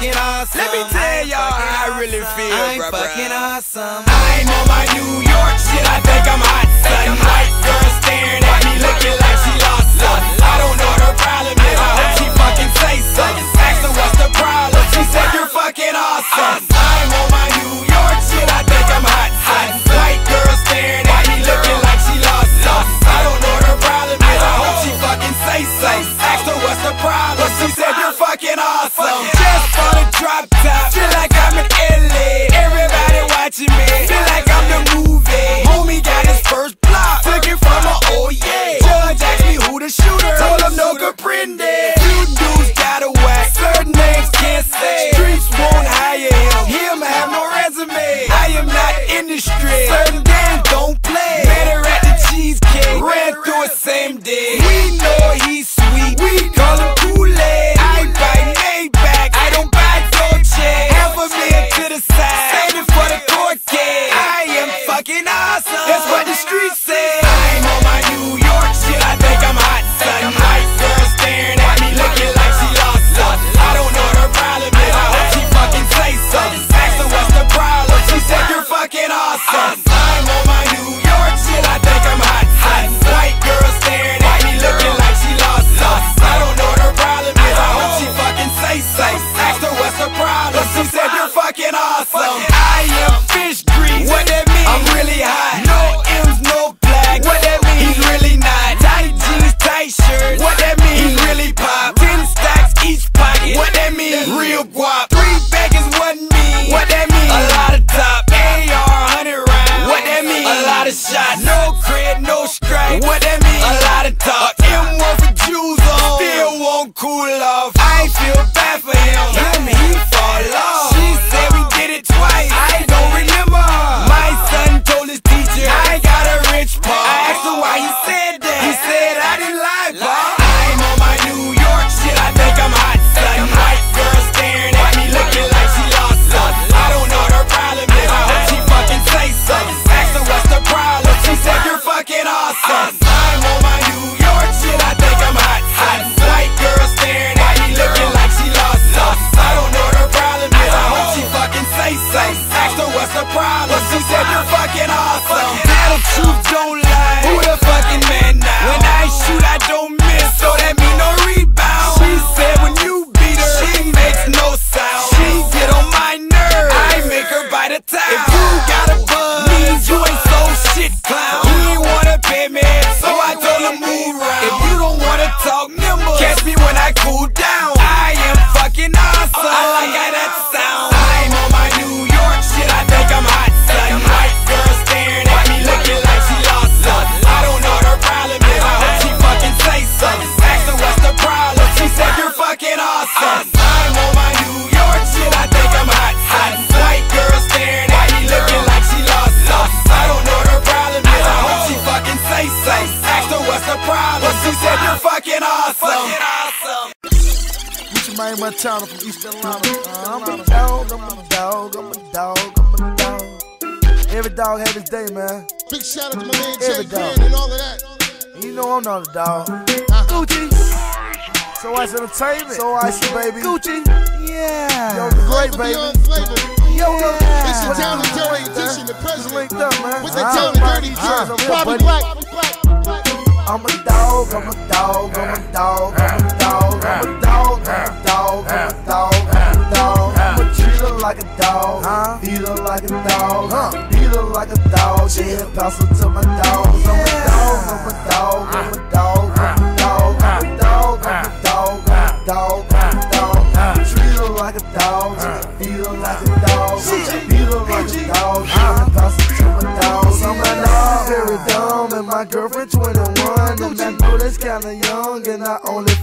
fucking awesome. Let me tell y'all how I really feel, I'm bruh, fucking bruh. awesome. I'm on my New York shit. I think I'm hot. Sunlight, girl staring at me looking like she industry. Certain damn don't play. Better at the cheesecake. Ran through it same day. We know he's sweet. We call him Kool-Aid. I buy Maybach. I don't buy Dolce. Half a million to the side. Save it for the court case. I am fucking awesome. That's what the streets Montana from East Atlanta. Uh, I'm a dog, I'm a dog, I'm a dog, I'm a dog. Every dog had his day, man. Big shout out to my man Every Jay and all of that. You know I'm not a dog. Uh-huh. Gucci. So I entertainment. So I baby. Gucci. Yeah. Yo, uh, the great baby. Yo, yeah. yeah. It's the town and dirty edition. The president. Linked up, man. With the town and dirty. Bobby Black. I'm a dog, I'm a dog, I'm a dog, I'm a dog, I'm a dog, I'm a dog, I'm a dog, I'm a dog. I'ma treat her like a dog, huh? Beat her like a dog, huh? Beat her like a dog, yeah, a her to my dogs. I'm a dog, I'm a dog, I'm a dog, I'm a dog, I'm a dog, I'm a dog, I'm a dog, I'm a dog. Treat her like a dog, beat her like a dog, beat her like a dog, yeah, a her to my dogs. I'm a dog, very dumb, and my girlfriend 21. That you is kinda young and I only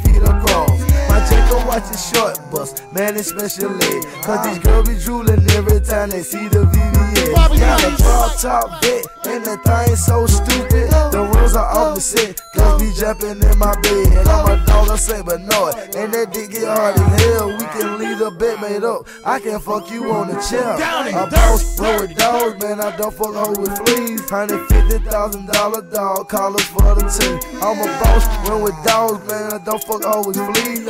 I'm watching short bus, man, especially. Cause these girls be drooling every time they see the VVS. Got a bra top bit, and the thing so stupid. The rules are opposite, cause be jumping in my bed. And I'm a dog, I say, but no, and that dick get hard as hell. We can leave the bed made up. I can fuck you on the chair. I bounce, blow with dogs, man, I don't fuck hoes with fleas. $150,000 dog collars for the team. I'm a boss, run with dogs, man, I don't fuck hoes with fleas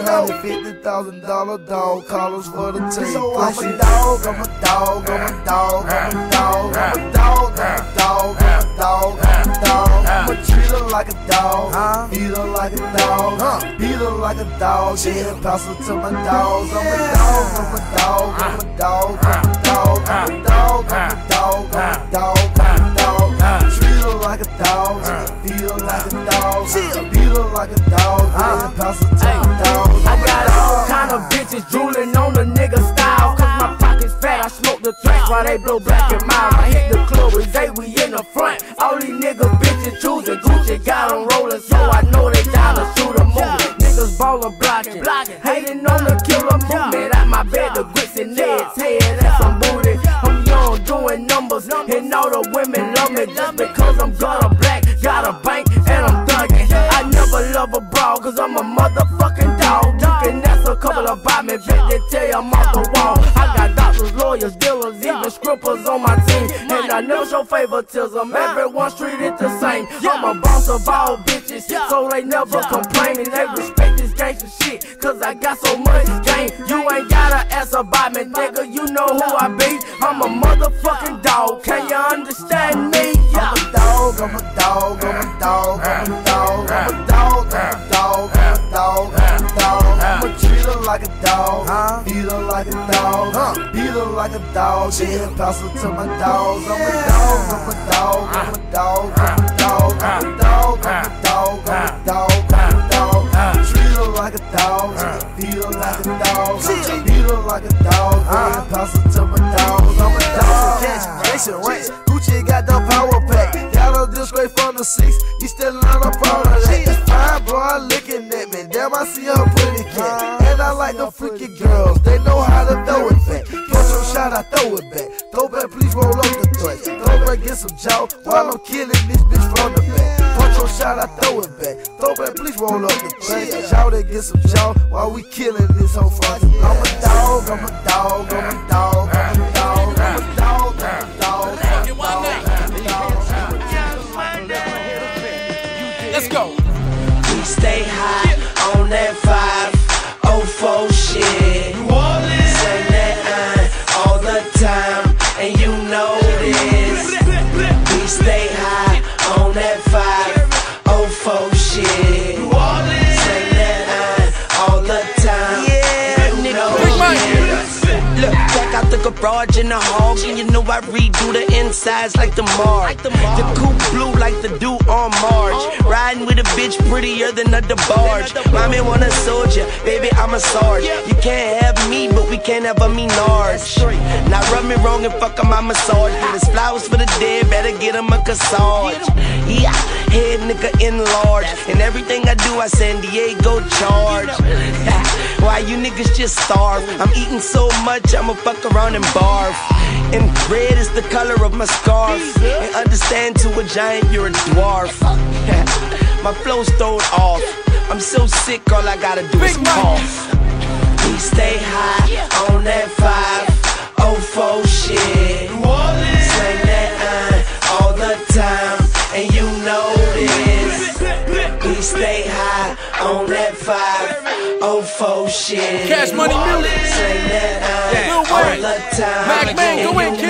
fifty thousand dollar dog collars for the team. So I'm a dog, I'm a dog, I'm a dog, I'm a dog, I'm a dog, I'm a dog, I'm a dog, I'm a dog. I'ma treat her like a dog, feed her like a dog, beat her like a dog, then pass her to my dogs. I'm a dog, I'm a dog, I'm a dog, I'm a dog, I'm a dog, I'm a dog, I'm a dog, I'm a dog. Like a dog, feed her like a dog, her like a dog, then pass her to my dogs. I I'm a got all dog. Favoritism, everyone's treated the same. I'm a boss of all bitches, so they never complain. And they respect this gangster shit, cause I got so much game. You ain't gotta ask about me, nigga, you know who I be. I'm a motherfucking dog, can you understand me? I'm a dog, I'm a dog, I'm a dog, I'm a dog, I'm a dog, I'm a like a dog, feed her like a dog, beat her like a dog, then pass her to my dogs. I'm a dog, I'm a dog, I'm a dog, I'm a dog, I'm a dog, I'm a dog, I'm a dog, I'm a dog. Treat her like a dog, feed her like a dog, beat her like a dog, then pass her to my dogs. I'm a dog. Catch, Jason Ranks, Gucci got the power pack. Got a disgrace from the six, he still not a freaky girls, they know how to throw it back. Punch your shot, I throw it back. Throw back, please roll up the threat. Throw back, get some jaw while I'm killing this bitch from the back. Punch your shot, I throw it back. Throw back, please roll up the threat. Shout it, get some jaw while we killing this whole front. I'm a dog, I'm a dog, I'm a dog, I'm a dog, I'm a dog, I'm a dog, I'm a dog, I'm a dog. Let's go. We stay high on that 504 garage in the hog, and you know I redo the insides like the Mark. The coupe blue like the dude on March. Riding with a bitch prettier than a DeBarge. Mommy want a soldier, baby I'm a sarge. You can't have me, but we can't have a Menards. Now rub me wrong and fuck up my massage. His flowers for the dead, better get him a cassage. Yeah, head nigga enlarged. And everything I do, I San Diego charge. Why you niggas just starve? I'm eating so much, I'ma fuck around and barf. And red is the color of my scarf. And understand to a giant, you're a dwarf. my flow's thrown off. I'm so sick, all I gotta do is cough. We stay high on that 504 shit. Sing that uh, 504 shit. Cash Money Music. Uh, Wayne. the time, Mack Maine, go in, kid.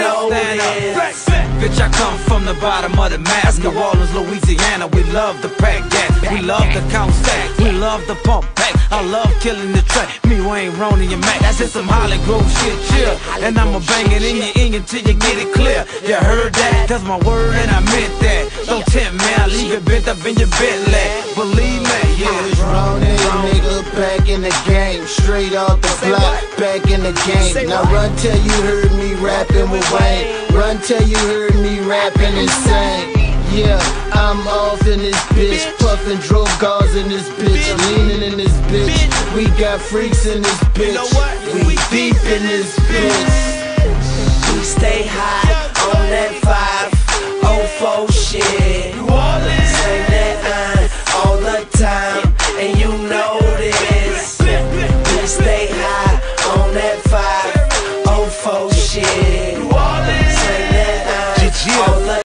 Bitch, I come from the bottom of the map. New Orleans, Louisiana. We love the pack gas. We love the count stacks. We love the pump pack. I love killing the track. Me, Wayne, Ronnie, and Mac. That's just some Holly Grove shit, chill. And I'ma bang it in your ear until you get it clear. You heard that? That's my word, and I meant that. Don't tempt me, I leave it bent up in your Bentley. Believe me, yeah. Grown nigga back in the game, straight off the block, back in the game. Now run till you heard me rapping with Wayne. Run till you heard me rapping insane. Yeah, I'm off in this bitch, puffin' drove cars in this bitch, leaning in this bitch. We got freaks in this bitch, we deep in this bitch.